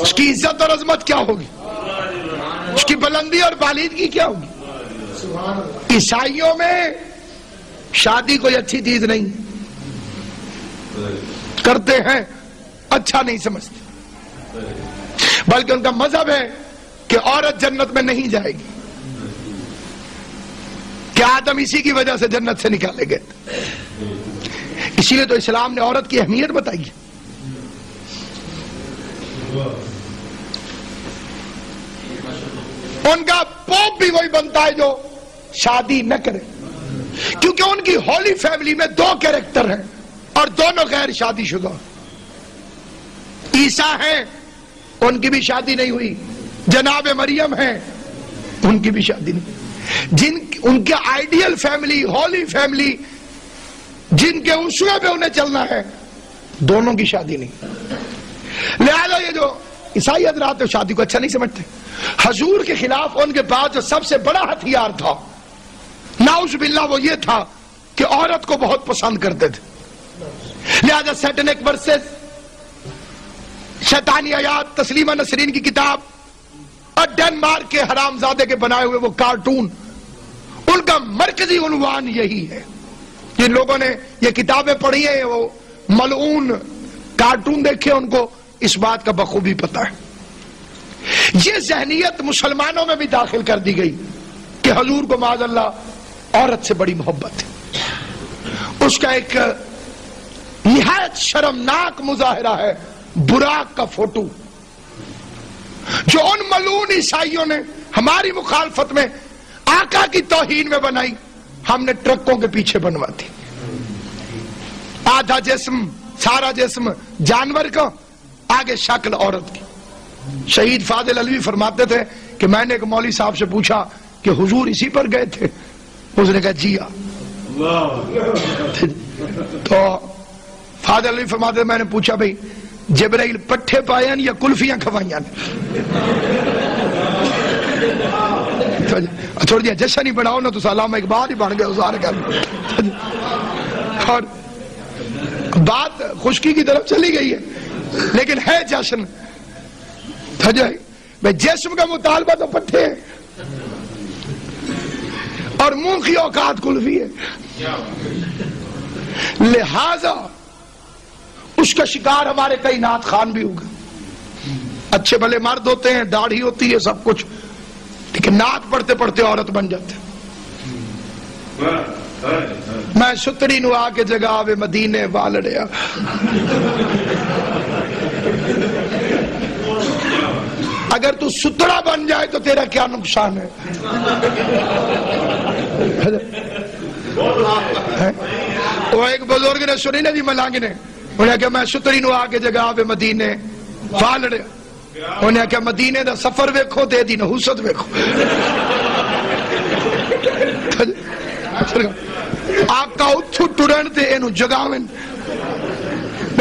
اس کی عزت اور عظمت کیا ہوگی؟ اس کی بلندی اور بالیدگی کیا ہوگی؟ عیسائیوں میں شادی کوئی اچھی چیز نہیں۔ کرتے ہیں اچھا نہیں سمجھتے۔ بلکہ ان کا مذہب ہے کہ عورت جنت میں نہیں جائے گی۔ کہ آدم اسی کی وجہ سے جنت سے نکالے گئے۔ اسی لیے تو اسلام نے عورت کی اہمیت بتائی ان کا پوپ بھی وہی بنتا ہے جو شادی نہ کرے۔ کیونکہ ان کی ہولی فیملی میں دو کیریکٹر ہیں اور دونوں غیر شادی شدہ۔ عیسیٰ ہیں، ان کی بھی شادی نہیں ہوئی۔ جناب مریم ہیں، ان کی بھی شادی نہیں۔ جن ان کے آئیڈیل فیملی، ہولی فیملی، جن کے اسوے پہ انہیں چلنا ہے، دونوں کی شادی نہیں۔ لہذا یہ جو عیسائی حضرات شادی کو اچھا نہیں سمجھتے۔ حضور کے خلاف ان کے پاس جو سب سے بڑا ہتھیار تھا ناؤز باللہ وہ یہ تھا کہ عورت کو بہت پسند کرتے تھے۔ لہذا سیٹنک ورسز شیطانی آیات تسلیمہ نسرین کی کتاب اور ڈینمارک کے حرام زادے کے بنائے ہوئے وہ کارٹون، ان کا مرکزی عنوان یہی ہے۔ جن لوگوں نے یہ کتابیں پڑھی ہیں، وہ ملعون کارٹون دیکھے، ان کو اس بات کا بخوبی پتا ہے۔ یہ ذہنیت مسلمانوں میں بھی داخل کر دی گئی کہ حضور کو معذ اللہ عورت سے بڑی محبت ہے۔ اس کا ایک نہایت شرمناک مظاہرہ ہے، براق کا فوٹو۔ جو ان ملون عیسائیوں نے ہماری مخالفت میں آقا کی توہین میں بنائی، ہم نے ٹرکوں کے پیچھے بنوا دی۔ آدھا جسم، سارا جسم جانور کا آگے شکل عورت کی۔ شہید فاضل علوی فرماتے تھے کہ میں نے ایک مولوی صاحب سے پوچھا کہ حضور اسی پر گئے تھے۔ اس نے کہا جی ہاں۔ تو فاضل علوی فرماتے تھے، میں نے پوچھا بھئی جبرائیل پٹھے پائے یا کلفیاں کھوائیاں تھوڑی دیا جشن ہی بڑھاؤ نا تو سلام اقبال ہی بن گئے سارے گھر اور بات خشکی کی طرف چلی گئی ہے۔ لیکن ہے جشن۔ جسم کا مطالبہ تو پٹھے ہے اور منہ کی اوقات کلفی ہے۔ لہذا اس کا شکار ہمارے کئی نات خان بھی ہوگا۔ اچھے بھلے مرد ہوتے ہیں، داڑھی ہوتی ہے، سب کچھ۔ لیکن نات پڑھتے پڑھتے عورت بن جاتے میں ستڑی نو آ کے جگہ آوے مدینے والڑیا۔ اگر تو ستڑا بن جائے تو تیرا کیا نقصان ہے؟ وہ ایک بزرگ نے سنی نا جی ملانگ نے۔ انہیں کہا میں ستڑی نو آ کے جگہ آوے مدینے والڑیا انہیں کہا مدینے دا سفر ویکھو دے دی نحوست ویکھو۔ آقا اتھو ٹرن تے اینو جگاویں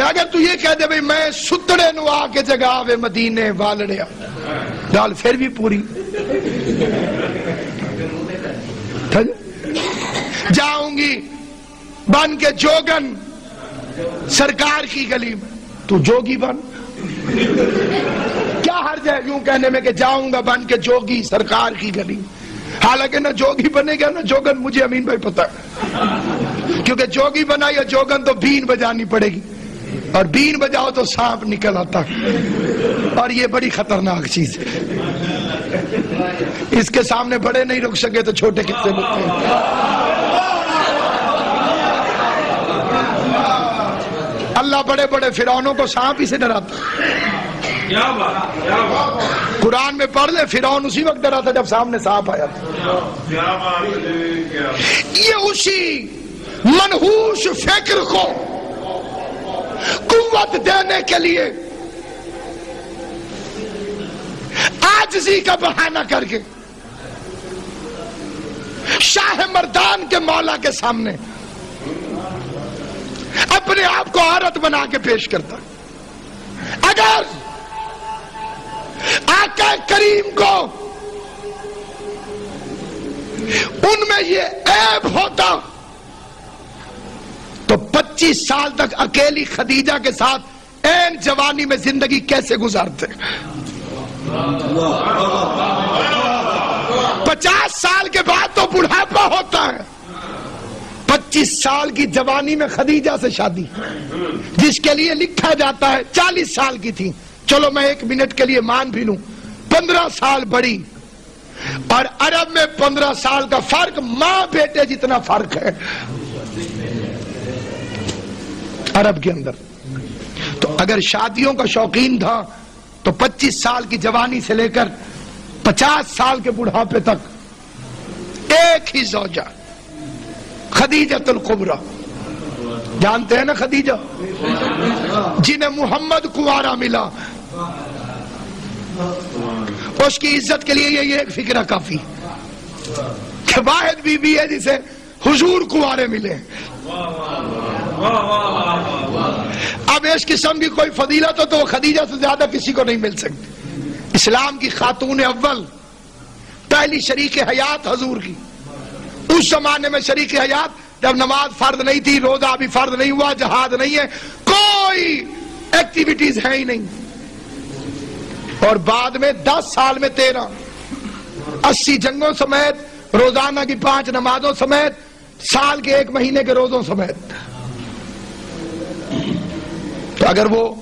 اگر تو یہ کہہ دے بھئی میں ستڑے نو آکے جگاوے مدینے والڑیا گال پھر بھی پوری۔ جی؟ جاؤں گی۔ بن کے جوگن۔ سرکار کی گلی۔ میں تو جوگی بن۔ کیا ہر جائے یوں کہنے میں کہ جاؤں گا بن کے جوگی سرکار کی گلی؟ حالانکہ نہ جوگی بنے گا، نہ جوگن، مجھے امین بھائی پتا کیونکہ جوگی بنا یا جوگن تو بین بجانی پڑے گی۔ اور بین بجاؤ تو سانپ نکل آتا۔ اور یہ بڑی خطرناک چیز ہے۔ اس کے سامنے بڑے نہیں رک سکے تو چھوٹے کتنے رکتے اللہ بڑے بڑے فرعونوں کو سانپ ہی سے ڈراتا۔ قرآن میں پڑھ لے فرعون اسی وقت ڈرا تھا جب سامنے سانپ آیا۔ تھا یہ اسی منحوس فکر کو قوت دینے کے لیے۔ آجزی کا بہانہ کر کے۔ شاہ مردان کے مولا کے سامنے۔ اپنے آپ کو عورت بنا کے پیش کرتا۔ اگر آقا کریم کو ان میں یہ عیب ہوتا تو پچیس سال تک اکیلی خدیجہ کے ساتھ این جوانی میں زندگی کیسے گزارتے پچاس سال کے بعد تو بڑھاپا ہوتا ہے۔ پچیس سال کی جوانی میں خدیجہ سے شادی، جس کے لیے لکھا جاتا ہے چالیس سال کی تھی۔ چلو میں ایک منٹ کے لیے مان بھی لوں۔ پندرہ سال بڑی۔ اور عرب میں پندرہ سال کا فرق ماں بیٹے جتنا فرق ہے۔ عرب کے اندر۔ تو اگر شادیوں کا شوقین تھا، تو پچیس سال کی جوانی سے لے کر پچاس سال کے بڑھاپے تک ایک ہی زوجہ خدیجت القبرہ۔ جانتے ہیں نا خدیجہ؟ جنہیں محمد کنوارا ملا۔ اس کی عزت کے لیے یہ ایک فکرہ کافی کہ واحد بی بی ہے جسے حضور کوارے ملے۔ اب اس قسم کی کوئی فضیلت ہو تو وہ خدیجہ سے زیادہ کسی کو نہیں مل سکتی۔ اسلام کی خاتون اول، پہلی شریک حیات حضور کی۔ اس زمانے میں شریک حیات جب نماز فرد نہیں تھی، روزہ بھی فرد نہیں ہوا، جہاد نہیں ہے، کوئی ایکٹیویٹیز ہے ہی نہیں۔ اور بعد میں دس سال میں تیرہ، اسی جنگوں سمیت، روزانہ کی پانچ نمازوں سمیت، سال کے ایک مہینے کے روزوں سمیت۔ تو اگر وہ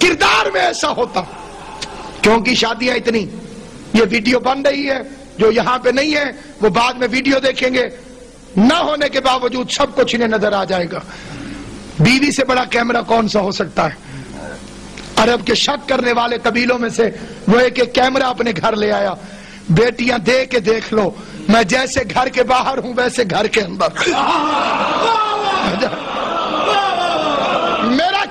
کردار میں ایسا ہوتا، کیونکہ شادیاں اتنی، یہ ویڈیو بن رہی ہے، جو یہاں پہ نہیں ہے، وہ بعد میں ویڈیو دیکھیں گے، نہ ہونے کے باوجود سب کچھ انہیں نظر آ جائے گا۔ بیوی سے بڑا کیمرہ کون سا ہو سکتا ہے؟ عرب کے شک کرنے والے قبیلوں میں سے وہ ایک ایک کیمرہ اپنے گھر لے آیا۔ بیٹیاں دے کے دیکھ لو، میں جیسے گھر کے باہر ہوں، ویسے گھر کے اندر میرا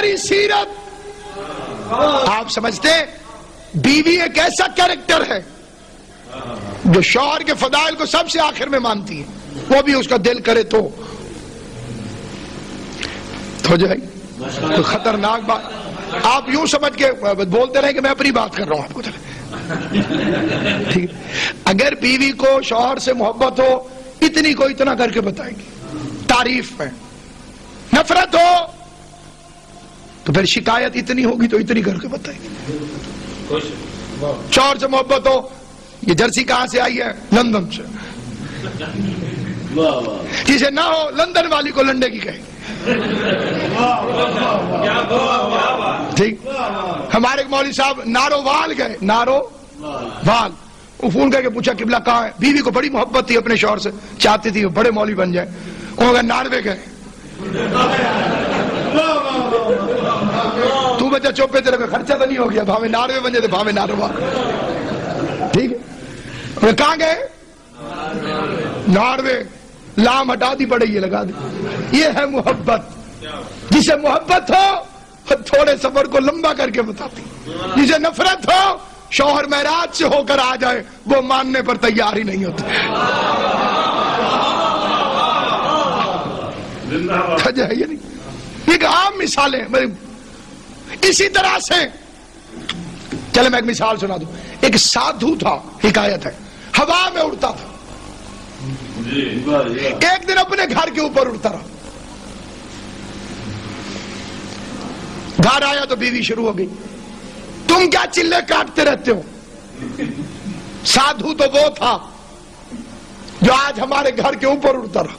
کردار میری سیرت۔ آپ سمجھتے بیوی ایک ایسا کیریکٹر ہے جو شوہر کے فضائل کو سب سے آخر میں مانتی ہے۔ وہ بھی اس کا دل کرے تو۔ ہو جائے۔ تو خطرناک بات۔ آپ یوں سمجھ کے بولتے رہے کہ میں اپنی بات کر رہا ہوں آپ کو۔ ٹھیک۔ اگر بیوی کو شوہر سے محبت ہو، اتنی کو اتنا کر کے بتائیں گی۔ تعریف میں۔ نفرت ہو تو پھر شکایت اتنی ہوگی تو اتنی کر کے بتائیں شوہر سے محبت ہو یہ جرسی کہاں سے آئی ہے؟ لندن سے۔ جسے نہ ہو لندن والی کو لنڈے کی کہیں ٹھیک۔ ہمارے مولوی صاحب نارو وال گئے نارو وال۔ وہ فون کر کے پوچھا قبلہ کہاں ہے؟ بیوی کو بڑی محبت تھی اپنے شوہر سے چاہتی تھی وہ بڑے مولوی بن جائے۔ وہ گئے ناروے گئے۔ بچہ چوپے تیرے کو خرچہ تو نہیں ہو گیا بھاوے ناروے بن جائے بھاوے نارو وال ٹھیک؟ ہے کہاں گئے؟ ناروے۔ لام ہٹا دی پڑے یہ لگا دی۔ یہ ہے محبت۔ جسے محبت ہو تھوڑے سفر کو لمبا کر کے بتاتی۔ جسے نفرت ہو شوہر مہراج سے ہو کر آ جائے وہ ماننے پر تیار ہی نہیں ہوتے۔ ایک عام مثالیں اسی طرح سے چلے میں ایک مثال سنا دوں۔ ایک سادھو تھا حکایت ہے۔ ہوا میں اڑتا تھا۔ ایک دن اپنے گھر کے اوپر اڑتا رہا۔ گھر آیا تو بیوی شروع ہو گئی۔ تم کیا چلے کاٹتے رہتے ہو؟ سادھو تو وہ تھا جو آج ہمارے گھر کے اوپر اڑتا رہا۔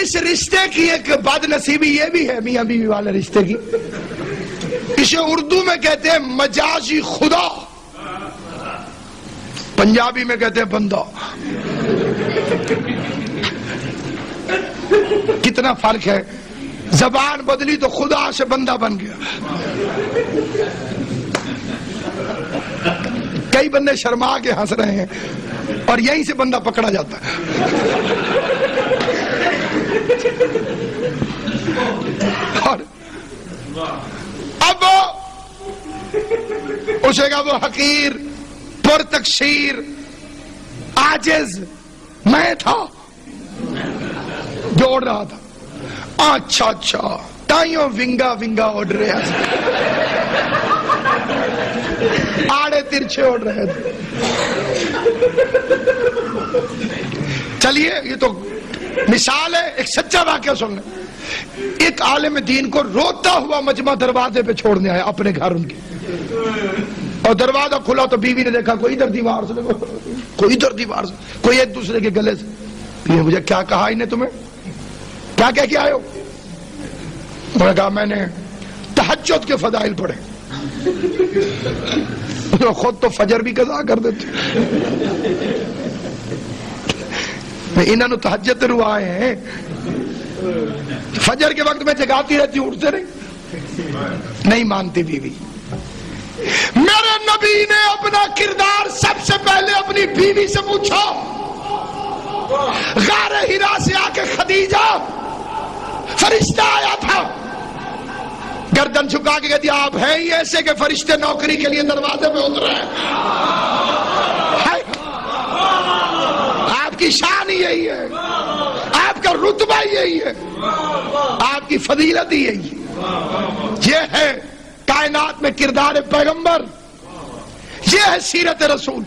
اس رشتے کی ایک بد نصیبی یہ بھی ہے، میاں بیوی والے رشتے کی۔ اسے اردو میں کہتے ہیں مجازی خدا۔ پنجابی میں کہتے ہیں بندہ۔ کتنا فرق ہے۔ زبان بدلی تو خدا سے بندہ بن گیا۔ کئی بندے شرما کے ہنس رہے ہیں اور یہیں سے بندہ پکڑا جاتا ہے۔ اب اسے کا وہ حقیر پر تکشیر آجز میں تھا۔ جوڑ رہا تھا۔ اچھا اچھا۔ تائیوں ونگا ونگا اڑ رہے آڑے ترچھے اڑ رہے تھے چلیے، یہ تو مثال ہے، ایک سچا واقعہ سن لیں ایک عالم دین کو روتا ہوا مجمع دروازے پہ چھوڑنے آیا، اپنے گھر ان کے۔ اور دروازہ کھلا تو بیوی نے دیکھا، کوئی ادھر دیوار سے کوئی ادھر دیوار سے، کوئی ایک دوسرے کے گلے سے۔ مجھے کیا کہا انہیں تمہیں؟ کیا کہہ کے آئے ہو؟ میں نے کہا، میں نے تحجد کے فضائل پڑھے۔ خود تو فجر بھی قضا کر دیتے۔ انہوں نے تحجد رو آئے ہیں۔ فجر کے وقت میں جگاتی رہتی اٹھتے نہیں۔ نہیں مانتی بیوی۔ میرے نبی نے اپنا کردار سب سے پہلے اپنی بیوی سے پوچھا۔ غار ہیرا سے آ کے خدیجہ فرشتہ آیا تھا۔ گردن چھکا کے کہتی، آپ ہیں ہی ایسے کہ فرشتے نوکری کے لیے دروازے پہ اترے آپ کی شان ہی یہی ہے۔ کا رتبہ یہی ہے۔ آپ کی فضیلت ہی یہی ہے۔ یہ ہے کائنات میں کردار پیغمبر۔ یہ ہے سیرت رسول۔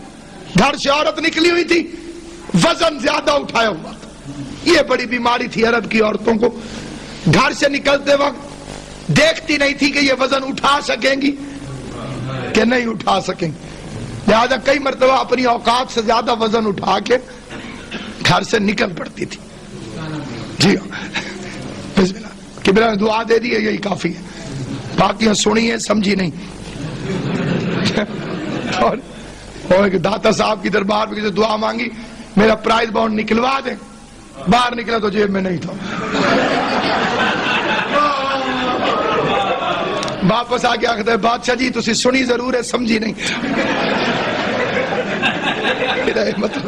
گھر سے عورت نکلی ہوئی تھی، وزن زیادہ اٹھایا ہوا تھا۔ یہ بڑی بیماری تھی عرب کی عورتوں کو۔ گھر سے نکلتے وقت دیکھتی نہیں تھی کہ یہ وزن اٹھا سکیں گی کہ نہیں اٹھا سکیں گی۔ لہذا کئی مرتبہ اپنی اوقات سے زیادہ وزن اٹھا کے گھر سے نکل پڑتی تھی۔ جی۔ ہاں دعا دے دی ہے یہی کافی ہے۔ باقی سنی ہے سمجھی نہیں۔ اور اور داتا صاحب کی دربار میں کسی دعا مانگی، میرا پرائز باؤنڈ نکلوا دیں۔ باہر نکلا تو جیب میں نہیں تھا۔ واپس آ کے آخر بادشاہ جی تسی سنی ضرور ہے، سمجھی نہیں۔ میرا یہ مطلب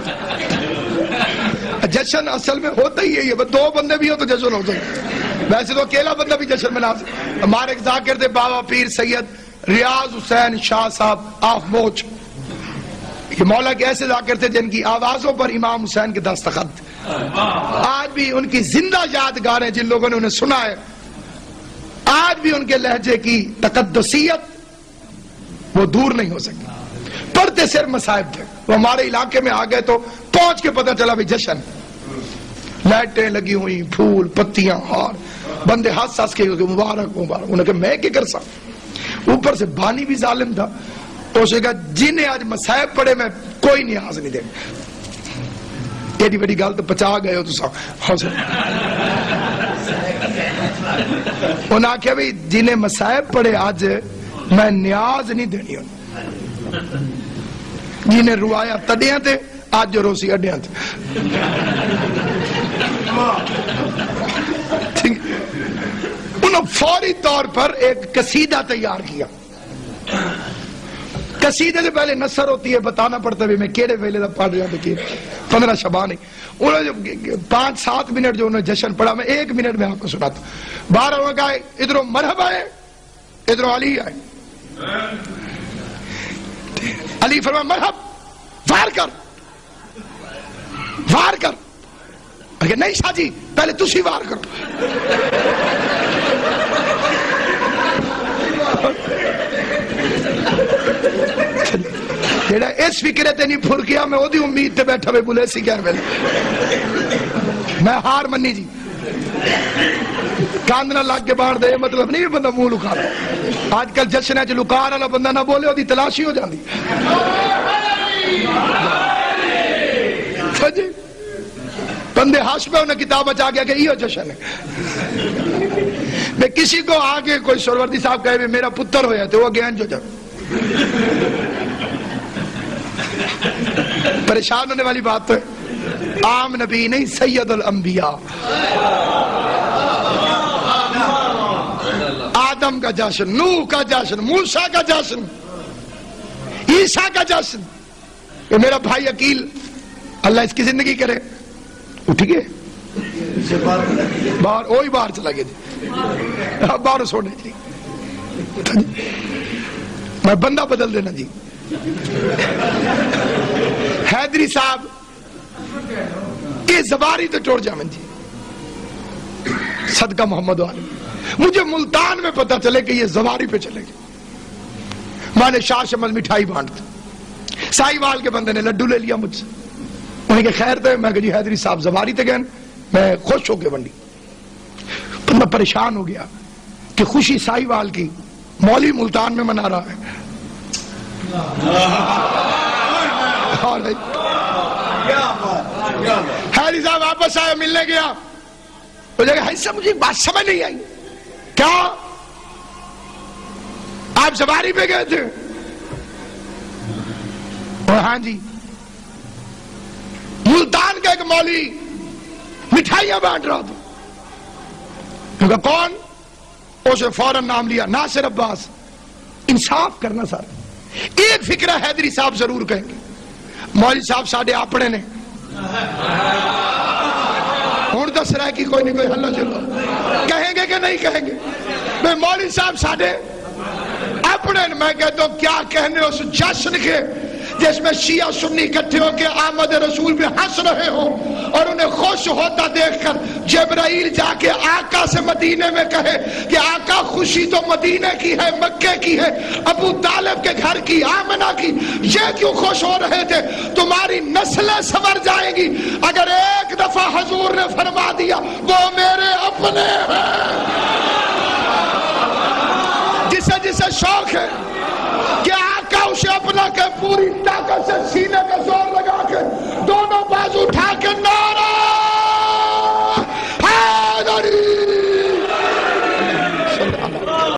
جشن اصل میں ہوتا ہی ہے۔ یہ دو بندے بھی ہو تو جشن ہو سکتے ویسے تو اکیلا بندہ بھی جشن منا سکتے ہمارے ایک ذاکر تھے، بابا پیر سید ریاض حسین شاہ صاحب آف موچ۔ یہ مولا کے ایسے ذاکر تھے جن کی آوازوں پر امام حسین کے دستخط آج بھی ان کی زندہ یادگار ہیں جن لوگوں نے انہیں سنا ہے۔ آج بھی ان کے لہجے کی تقدسیت وہ دور نہیں ہو سکتی۔ پڑھتے سر مسائب تھے۔ وہ ہمارے علاقے میں آ گئے تو پہنچ کے پتہ چلا بھی جشن۔ لائٹیں لگی ہوئی پھول، پتیاں، ہار۔ بندے ہاتھ ساس کے مبارک مبارک۔ انہوں نے کہا، میں کیا کر سکتا اوپر سے بانی بھی ظالم تھا۔ اسے کہا جنہیں آج مسائب پڑے میں کوئی نیاز نہیں دے ایڈی بڑی گل تو پچا گئے ہو تو سب ہاں انہوں نے آکھا بھی جنہیں مسائب پڑے آج میں نیاز نہیں دینی ہوں جنہیں روایا تڑیاں تھے آج جو روسی اڈیاں تھے انہوں فوری طور پر ایک قصیدہ تیار کیا۔ قصیدے سے پہلے نصر ہوتی ہے، بتانا پڑتا ہے میں کیڑے ویلے دا پڑھ رہا ہوں پندرہ شبانی۔ انہوں نے پانچ سات منٹ جو انہوں نے جشن پڑھا، میں ایک منٹ میں آپ کو سناتا باہر انہوں نے کہا ادھروں مرحب آئے ادھروں علی آئے علی فرما، مرحب، وار کر۔ وار کر۔ کہ نہیں شاہ جی پہلے تسی وار کر جیڑا اس فکرے تے نہیں پھر کیا میں او دی امید تے بیٹھا میں بولے سی کہنے میں میں ہار منی جی۔ کاندنا لگ کے باہر دے مطلب نہیں بندہ منہ لکھا رہا آج کل جشن ہے جی جو لکار والا بندہ نہ بولے دی تلاشی ہو جاندی جی بندے ہاش پہ انہیں کتاب بچا گیا کہ یہ جشن ہے۔ میں کسی کو آگے کوئی سروردی صاحب کہے میرا پتر ہویا تھے وہ گیان جو جب پریشان ہونے والی بات تو ہے۔ عام نبی نہیں، سید الانبیاء۔ آدم کا جاشن نوح کا جاشن موسیٰ کا جاشن عیسیٰ کا جاشن یہ میرا بھائی عقیل، اللہ اس کی زندگی کرے۔ اٹھ گئے باہر، وہی باہر چلا گیا جی۔ باہر سونے جی میں بندہ بدل دینا جی۔ حیدری صاحب یہ زباری تو ٹوڑ جامن جی۔ صدقہ محمد والی مجھے ملتان میں پتا چلے کہ یہ زواری پہ چلے گی میں نے شاہ شمل مٹھائی بانٹ سائی وال کے بندے نے لڈو لے لیا مجھ سے۔ انہیں کہ خیر تھے میں کہ جی حیدری صاحب زواری تھے گئن، میں خوش ہو کے بنڈی۔ پر میں پریشان ہو گیا کہ خوشی سائی وال کی مولی ملتان میں منا رہا ہے۔ حیدری صاحب واپس آئے، ملنے گیا۔ وہ جگہ حیدری صاحب، مجھے بات سمجھ نہیں آئی۔ کیا؟ آپ زباری پہ گئے تھے؟ ہاں جی۔ ملتان کا ایک مولی مٹھائیاں بانٹ رہا تھا۔ کیونکہ کون؟ اسے فوراً نام لیا، ناصر عباس۔ انصاف کرنا سر۔ ایک فکرہ حیدری صاحب ضرور کہیں گے۔ مولی صاحب ساڑھے اپنے نے۔ ہون دس رہا ہے کہ کوئی نہیں، کوئی حلہ چلو کہیں گے کہ نہیں کہیں گے؟ میں مولی صاحب ساڑھے اپنے میں کہتا ہوں، کیا کہنے اس جشن کے جس میں شیعہ سنی کٹھے ہو کے آمد رسول پہ ہنس رہے ہو اور انہیں خوش ہوتا دیکھ کر جبرائیل جا کے آقا سے مدینے میں کہے کہ آقا خوشی تو مدینے کی ہے مکہ کی ہے، ابو طالب کے گھر کی، آمنہ کی۔ یہ کیوں خوش ہو رہے تھے؟ تمہاری نسلیں سمر جائیں گی۔ اگر ایک دفعہ حضور نے فرما دیا، وہ میرے اپنے ہیں۔ جسے جسے شوق ہے کہ کاؤش اپنا کے پوری طاقت سے سینے کا زور لگا کے دونوں بازو اٹھا کے نعرہ